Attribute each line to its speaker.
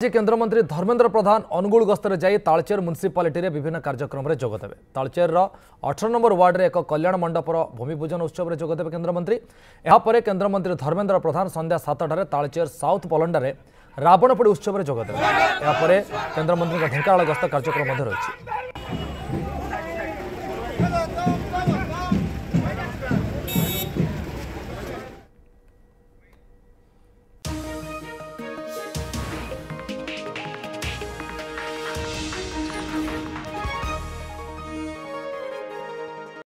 Speaker 1: ଆଜି କେନ୍ଦ୍ରମନ୍ତ୍ରୀ ଧର୍ମେନ୍ଦ୍ର ପ୍ରଧାନ ଅନୁଗୁଳ ଗସ୍ତରେ ଯାଇ ତାଳଚେର ମ୍ୟୁନିସିପାଲିଟିରେ ବିଭିନ୍ନ କାର୍ଯ୍ୟକ୍ରମରେ ଯୋଗଦେବେ ତାଳଚେରର ଅଠର ନମ୍ବର ୱାର୍ଡରେ ଏକ କଲ୍ୟାଣ ମଣ୍ଡପର ଭୂମିପୂଜନ ଉତ୍ସବରେ ଯୋଗଦେବେ କେନ୍ଦ୍ରମନ୍ତ୍ରୀ। ଏହାପରେ କେନ୍ଦ୍ରମନ୍ତ୍ରୀ ଧର୍ମେନ୍ଦ୍ର ପ୍ରଧାନ ସନ୍ଧ୍ୟା ସାତଟାରେ ତାଳଚେର ସାଉଥ୍ ପଲଣ୍ଡାରେ ରାବଣପୋଡ଼ି ଉତ୍ସବରେ ଯୋଗଦେବେ ଏହାପରେ କେନ୍ଦ୍ରମନ୍ତ୍ରୀଙ୍କ ଢେଙ୍କାନାଳ ଗସ୍ତ କାର୍ଯ୍ୟକ୍ରମ ମଧ୍ୟ ରହିଛି।